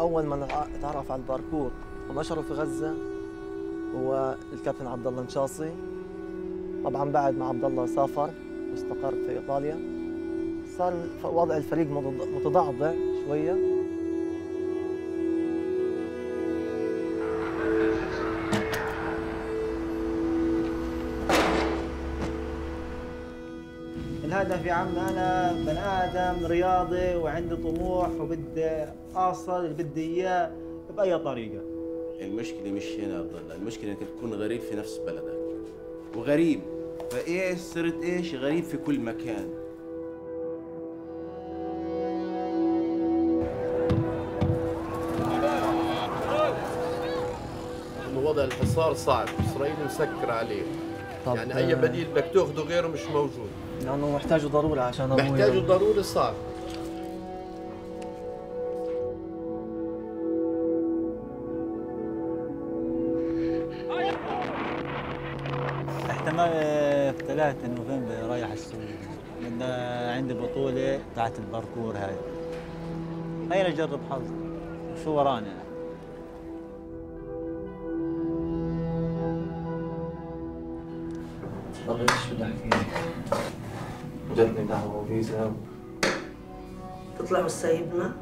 أول من تعرف على الباركور ونشره في غزة هو الكابتن عبد الله نشاصي. طبعا بعد ما عبد الله سافر واستقر في إيطاليا صار وضع الفريق متضعضع شوية. الهدف يا عم أنا بني آدم رياضي وعندي طموح وبدي أوصل اللي بدي اياه بأي طريقة. المشكلة مش هنا عبد الله المشكلة إنك تكون غريب في نفس بلدك. وغريب فايش صرت إيش؟ غريب في كل مكان. وضع الحصار صعب إسرائيل مسكر عليه. طب يعني أي بديل بدك تأخذه غيره مش موجود. لأنه محتاجه ضروري عشان أبويا- محتاجه ضروري صعب احتمال في 3 نوفمبر رايح السعودية بدنا عندي بطولة تاعت الباركور هاي. هاي نجرب حظي؟ شو ورانا؟ طب إيش بدي جتني دعوة وفيزا تطلع مش سايبنا